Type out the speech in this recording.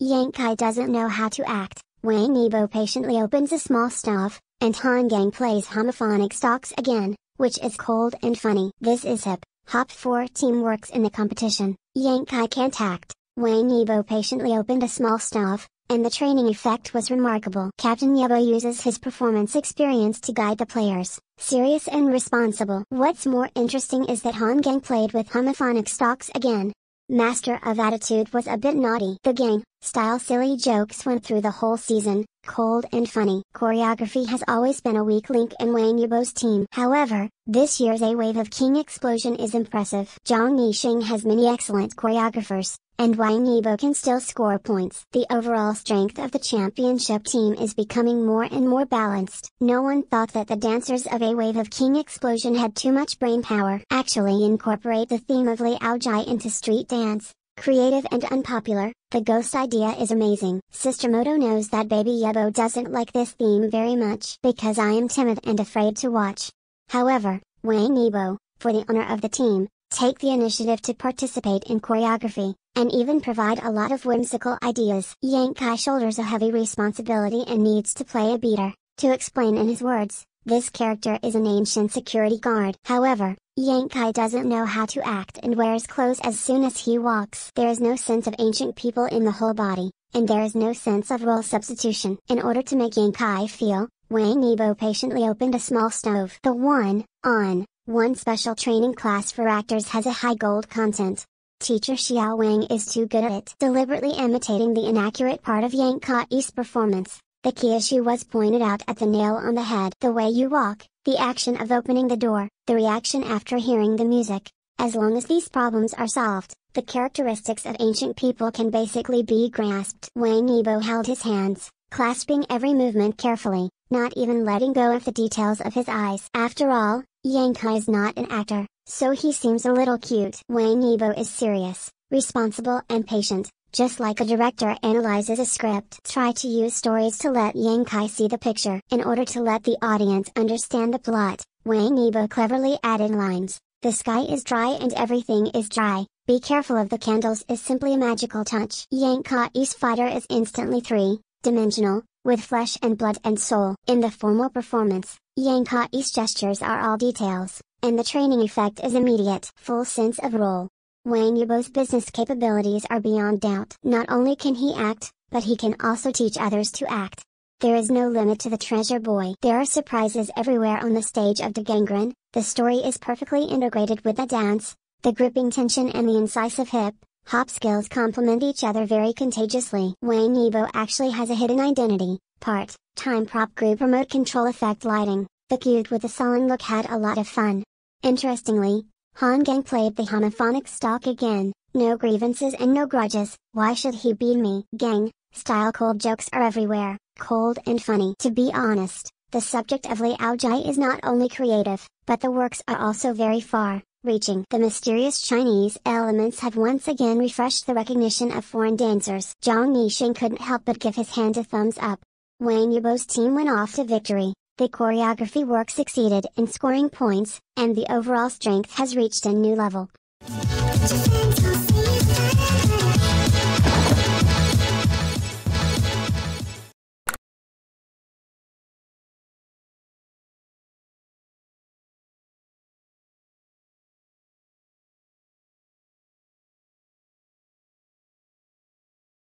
Yang Kai doesn't know how to act. Wang Yibo patiently opens a small staff, and Han Geng plays homophonic stocks again, which is cold and funny. This is hip. Hop 4 team works in the competition. Yang Kai can't act. Wang Yibo patiently opened a small staff, and the training effect was remarkable. Captain Yebo uses his performance experience to guide the players, serious and responsible. What's more interesting is that Han Geng played with homophonic stocks again, Master of Attitude was a bit naughty. The Geng, style silly jokes went through the whole season, cold and funny. Choreography has always been a weak link in Wang Yibo's team. However, this year's A Wave of King Explosion is impressive. Zhang Yixing has many excellent choreographers, and Wang Yibo can still score points. The overall strength of the championship team is becoming more and more balanced. No one thought that the dancers of A Wave of King Explosion had too much brain power. Actually incorporate the theme of Liao Zhai into street dance. Creative and unpopular, the ghost idea is amazing. Sister Moto knows that Baby Yebo doesn't like this theme very much because I am timid and afraid to watch. However, Wang Yibo, for the honor of the team, take the initiative to participate in choreography, and even provide a lot of whimsical ideas. Yang Kai shoulders a heavy responsibility and needs to play a beater. To explain in his words, this character is an ancient security guard. However, Yang Kai doesn't know how to act and wears clothes as soon as he walks. There is no sense of ancient people in the whole body, and there is no sense of role substitution. In order to make Yang Kai feel, Wang Yibo patiently opened a small stove. The one, on, one special training class for actors has a high gold content. Teacher Xiao Wang is too good at it. Deliberately imitating the inaccurate part of Yang Kai's performance, the key issue was pointed out at the nail on the head. The way you walk, the action of opening the door, the reaction after hearing the music. As long as these problems are solved, the characteristics of ancient people can basically be grasped. Wang Yibo held his hands, clasping every movement carefully, not even letting go of the details of his eyes. After all, Yang Kai is not an actor, so he seems a little cute. Wang Yibo is serious, responsible and patient, just like a director analyzes a script. Try to use stories to let Yang Kai see the picture. In order to let the audience understand the plot, Wang Yibo cleverly added lines. The sky is dry and everything is dry. Be careful of the candles is simply a magical touch. Yang Kai's fighter is instantly three-dimensional, with flesh and blood and soul. In the formal performance, Yang Kai's gestures are all details, and the training effect is immediate. Full sense of role. Wang Yibo's business capabilities are beyond doubt. Not only can he act, but he can also teach others to act. There is no limit to the treasure boy. There are surprises everywhere on the stage of the Gangren, the story is perfectly integrated with the dance, the gripping tension and the incisive hip, hop skills complement each other very contagiously. Wang Yibo actually has a hidden identity, part, time prop group remote control effect lighting, the cute with the sullen look had a lot of fun. Interestingly, Han Geng played the homophonic stock again, no grievances and no grudges, why should he beat me? Geng, style cold jokes are everywhere, cold and funny. To be honest, the subject of Liao Zhai is not only creative, but the works are also very far, reaching. The mysterious Chinese elements have once again refreshed the recognition of foreign dancers. Zhang Yixing couldn't help but give his hand a thumbs up. Wang Yibo's team went off to victory. The choreography work succeeded in scoring points, and the overall strength has reached a new level.